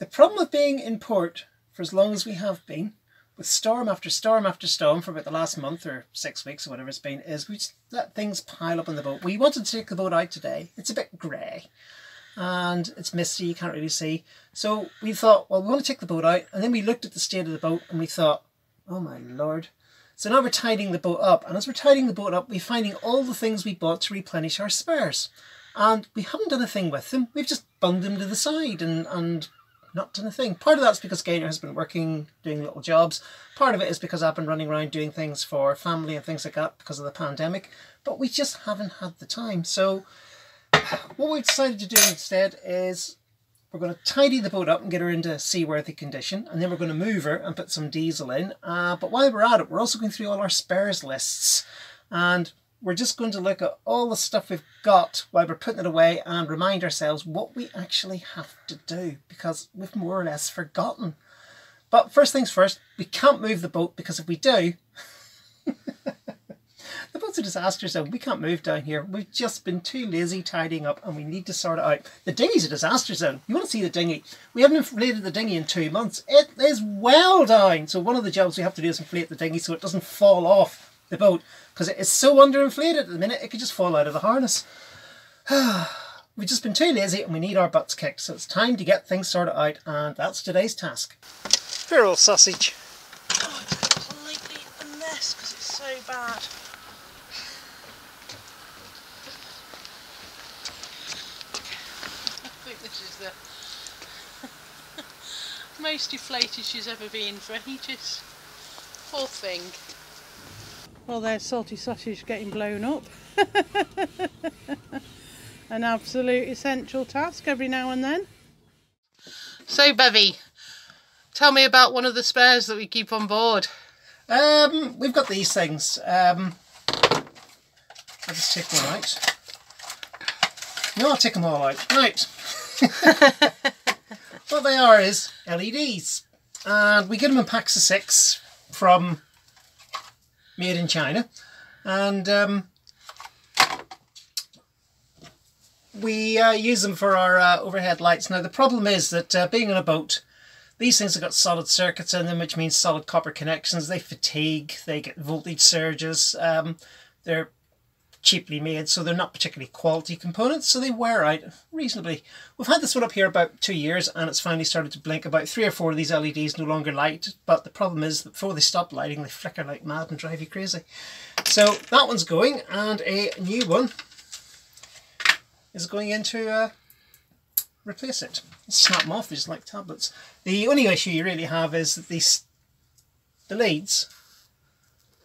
The problem with being in port for as long as we have been, with storm after storm after storm for about the last month or six weeks or whatever it's been, is we just let things pile up on the boat. We wanted to take the boat out today. It's a bit grey and it's misty, you can't really see. So we thought, well, we want to take the boat out. And then we looked at the state of the boat and we thought, oh my lord. So now we're tidying the boat up. And as we're tidying the boat up, we're finding all the things we bought to replenish our spares. And we haven't done a thing with them. We've just bunged them to the side and, and not done a thing. Part of that's because Gaynor has been working, doing little jobs. Part of it is because I've been running around doing things for family and things like that because of the pandemic. But we just haven't had the time. So what we've decided to do instead is we're going to tidy the boat up and get her into seaworthy condition and then we're going to move her and put some diesel in. Uh, but while we're at it, we're also going through all our spares lists and we're just going to look at all the stuff we've got while we're putting it away and remind ourselves what we actually have to do because we've more or less forgotten. But first things first, we can't move the boat because if we do, the boat's a disaster zone. We can't move down here. We've just been too lazy tidying up and we need to sort it out. The dinghy's a disaster zone. You want to see the dinghy? We haven't inflated the dinghy in two months. It is well down. So one of the jobs we have to do is inflate the dinghy so it doesn't fall off the boat because it is so underinflated at the minute it could just fall out of the harness. We've just been too lazy and we need our butts kicked so it's time to get things sorted out and that's today's task. Fair old sausage. Oh, it's completely a mess because it's so bad. I think this is the most deflated she's ever been for ages. Poor thing. Well, there's salty sausage getting blown up. An absolute essential task every now and then. So, Bevy, tell me about one of the spares that we keep on board. Um, we've got these things. Um, I'll just take one out. No, I'll take them all out. Right. what they are is LEDs. And we get them in packs of six from made in China. And um, we uh, use them for our uh, overhead lights. Now the problem is that uh, being on a boat, these things have got solid circuits in them, which means solid copper connections. They fatigue, they get voltage surges. Um, they're cheaply made, so they're not particularly quality components, so they wear out reasonably. We've had this one up here about two years and it's finally started to blink. About three or four of these LEDs no longer light, but the problem is that before they stop lighting, they flicker like mad and drive you crazy. So that one's going, and a new one is going in to uh, replace it. Snap them off, they're just like tablets. The only issue you really have is that these the leads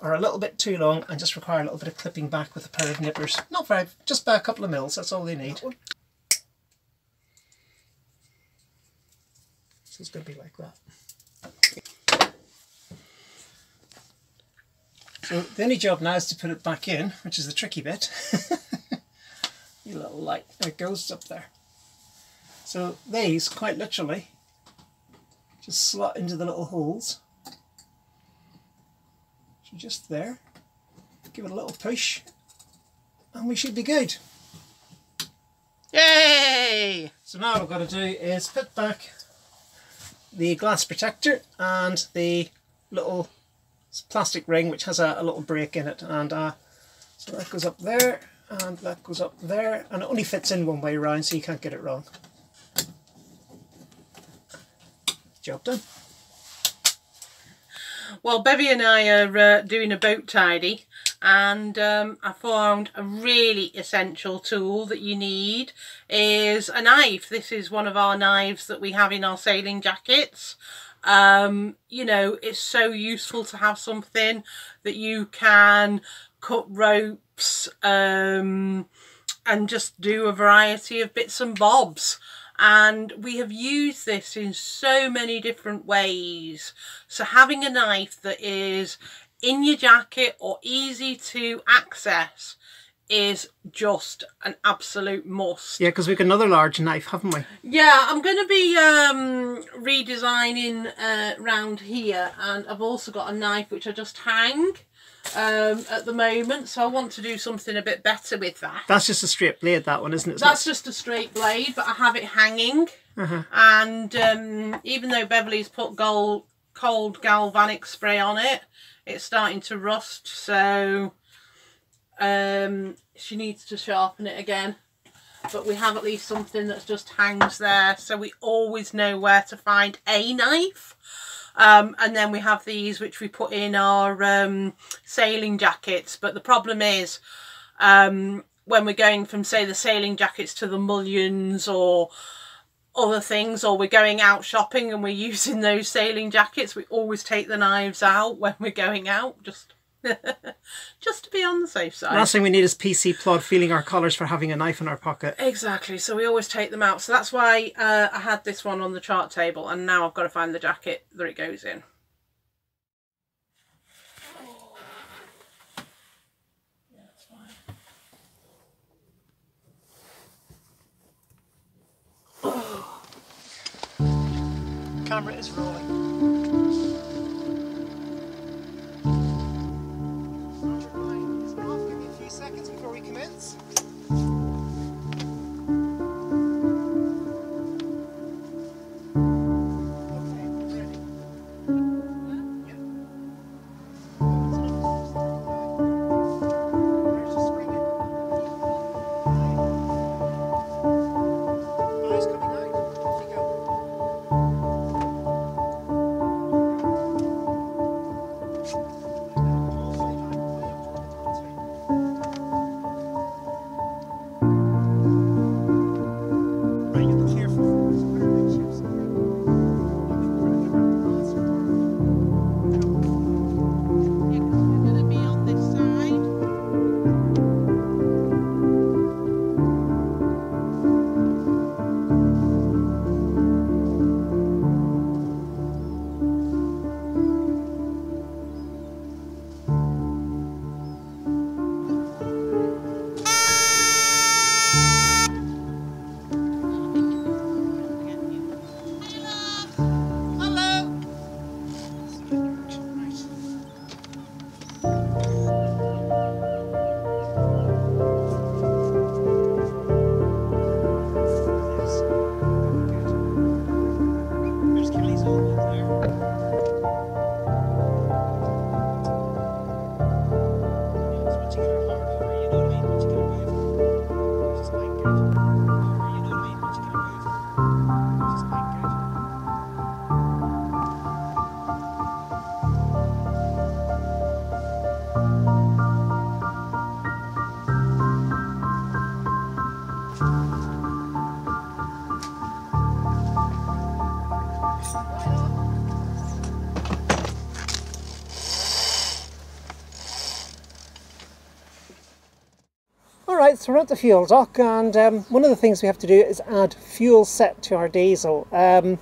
are a little bit too long and just require a little bit of clipping back with a pair of nippers. Not very, just by a couple of mils, that's all they need. So it's going to be like that. So the only job now is to put it back in, which is the tricky bit. you little light, it goes up there. So these, quite literally, just slot into the little holes just there. Give it a little push and we should be good. Yay! So now what I've got to do is put back the glass protector and the little plastic ring which has a, a little break in it and uh, so that goes up there and that goes up there and it only fits in one way around so you can't get it wrong. Job done. Well, Bevy and I are uh, doing a boat tidy and um, I found a really essential tool that you need is a knife. This is one of our knives that we have in our sailing jackets. Um, you know, it's so useful to have something that you can cut ropes um, and just do a variety of bits and bobs and we have used this in so many different ways. So having a knife that is in your jacket or easy to access is just an absolute must. Yeah, because we've got another large knife, haven't we? Yeah, I'm going to be um, redesigning uh, round here and I've also got a knife which I just hang um, at the moment, so I want to do something a bit better with that. That's just a straight blade, that one, isn't it? That's just a straight blade, but I have it hanging. And um, even though Beverly's put gold, cold galvanic spray on it, it's starting to rust. So um, she needs to sharpen it again. But we have at least something that just hangs there. So we always know where to find a knife. Um, and then we have these which we put in our um, sailing jackets. But the problem is um, when we're going from, say, the sailing jackets to the mullions or other things, or we're going out shopping and we're using those sailing jackets, we always take the knives out when we're going out, just just to be on the safe side. Last thing we need is PC Plod feeling our collars for having a knife in our pocket. Exactly. So we always take them out. So that's why uh, I had this one on the chart table, and now I've got to find the jacket that it goes in. Camera is rolling. Before Alright, so we're at the fuel dock and um, one of the things we have to do is add fuel set to our diesel. Um,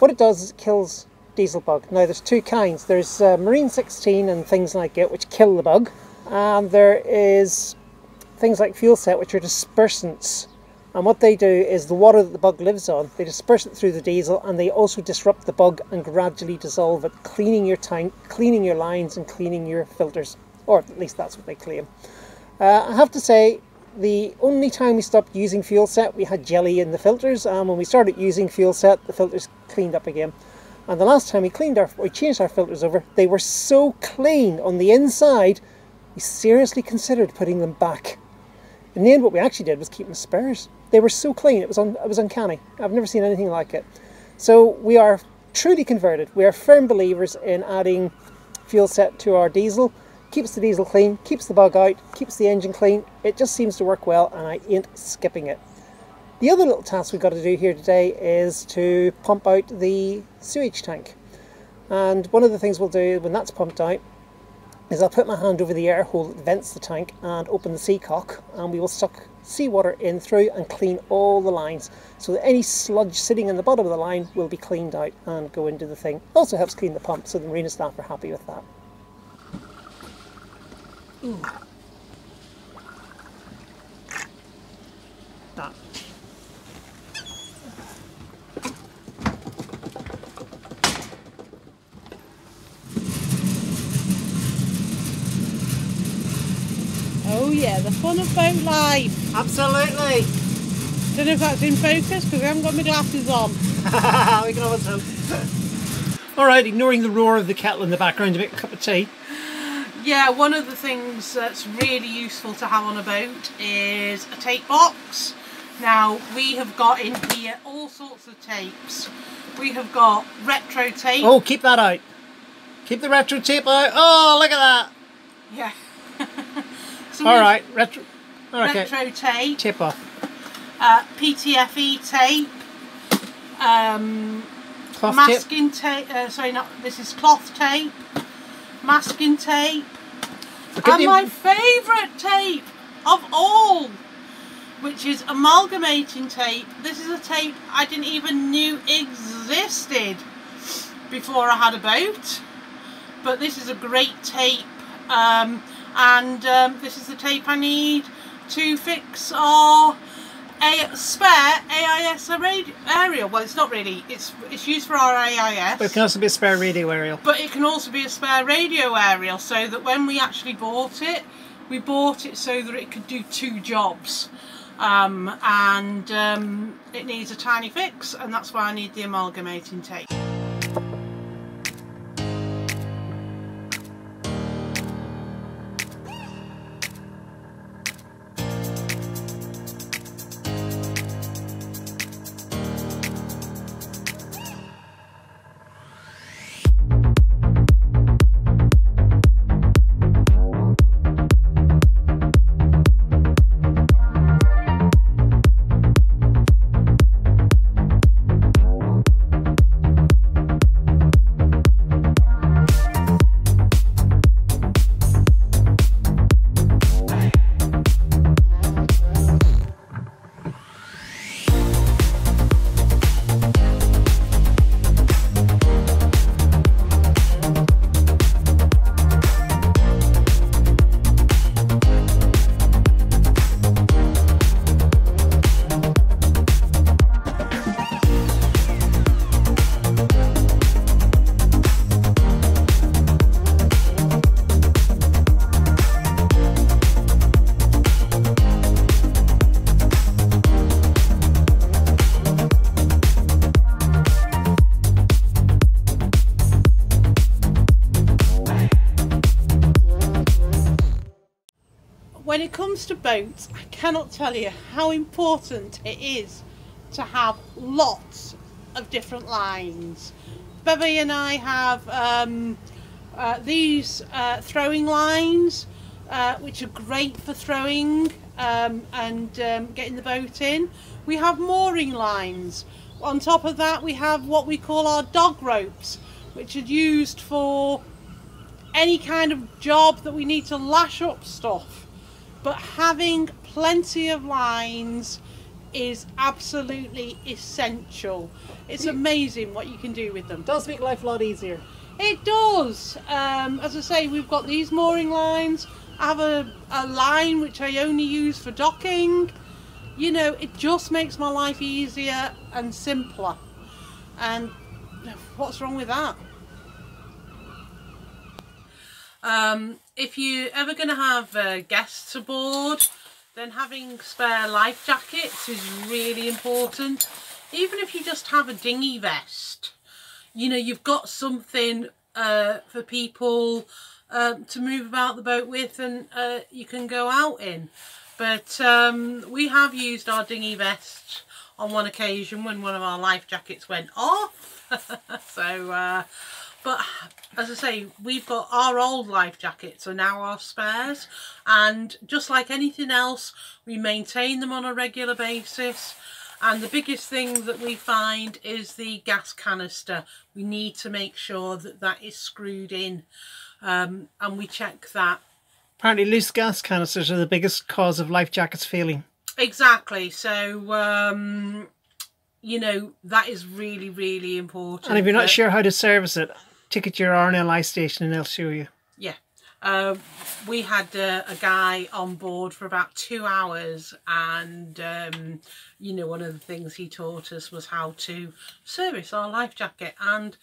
what it does is it kills diesel bug. Now there's two kinds. There's uh, Marine 16 and things like it which kill the bug and there is things like fuel set which are dispersants and what they do is the water that the bug lives on they disperse it through the diesel and they also disrupt the bug and gradually dissolve it cleaning your tank cleaning your lines and cleaning your filters or at least that's what they claim uh, I have to say, the only time we stopped using fuel set, we had jelly in the filters, and when we started using fuel set, the filters cleaned up again. And the last time we cleaned our, we changed our filters over, they were so clean on the inside, we seriously considered putting them back. In the end, what we actually did was keep them spares. They were so clean, it was un, it was uncanny. I've never seen anything like it. So we are truly converted. We are firm believers in adding fuel set to our diesel. Keeps the diesel clean, keeps the bug out, keeps the engine clean. It just seems to work well, and I ain't skipping it. The other little task we've got to do here today is to pump out the sewage tank. And one of the things we'll do when that's pumped out is I'll put my hand over the air hole that vents the tank and open the seacock and we will suck seawater in through and clean all the lines so that any sludge sitting in the bottom of the line will be cleaned out and go into the thing. Also helps clean the pump so the marina staff are happy with that. That. Oh yeah, the fun of boat life. Absolutely. Don't know if that's in focus because I haven't got my glasses on. we can always hope. All right, ignoring the roar of the kettle in the background to make a cup of tea. Yeah, one of the things that's really useful to have on a boat is a tape box. Now, we have got in here all sorts of tapes. We have got retro tape. Oh, keep that out. Keep the retro tape out. Oh, look at that. Yeah. so All retro. Okay, Retro tape, tape off. uh, PTFE tape, um, Cloth masking tape. Uh, sorry, not this is cloth tape, masking tape, and my favourite tape of all, which is amalgamating tape. This is a tape I didn't even knew existed before I had a boat, but this is a great tape, um, and um, this is the tape I need to fix our a spare AIS radio aerial. Well, it's not really. It's it's used for our AIS. But it can also be a spare radio aerial. But it can also be a spare radio aerial so that when we actually bought it, we bought it so that it could do two jobs. Um, and um, it needs a tiny fix, and that's why I need the amalgamating tape. Comes to boats, I cannot tell you how important it is to have lots of different lines. Bevy and I have um, uh, these uh, throwing lines, uh, which are great for throwing um, and um, getting the boat in. We have mooring lines. On top of that, we have what we call our dog ropes, which are used for any kind of job that we need to lash up stuff. But having plenty of lines is absolutely essential. It's amazing what you can do with them. does make life a lot easier. It does. Um, as I say, we've got these mooring lines. I have a, a line which I only use for docking. You know, it just makes my life easier and simpler. And what's wrong with that? Um, if you're ever going to have uh, guests aboard, then having spare life jackets is really important. Even if you just have a dinghy vest, you know, you've got something uh, for people um, to move about the boat with and uh, you can go out in. But um, we have used our dinghy vest on one occasion when one of our life jackets went off. so, uh, but as I say, we've got our old life jackets are now our spares. And just like anything else, we maintain them on a regular basis. And the biggest thing that we find is the gas canister. We need to make sure that that is screwed in. Um, and we check that Apparently, loose gas canisters are the biggest cause of life jackets failing. Exactly. So, um, you know, that is really, really important. And if you're not sure how to service it, take it to your RNLI station and they'll show you. Yeah. Um, we had uh, a guy on board for about two hours, and um, you know, one of the things he taught us was how to service our life jacket. And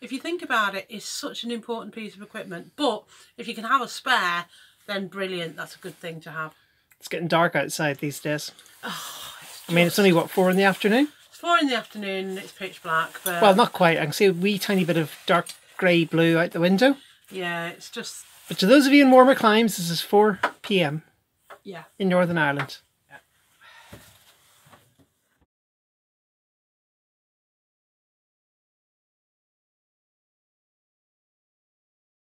if you think about it, it's such an important piece of equipment. But if you can have a spare, then brilliant. That's a good thing to have. It's getting dark outside these days. It's I mean, it's only what four in the afternoon. It's four in the afternoon it's pitch black. But Well, not quite. I can see a wee tiny bit of dark grey blue out the window. yeah, it's just But to those of you in warmer climes, this is 4 p.m. yeah. in Northern Ireland.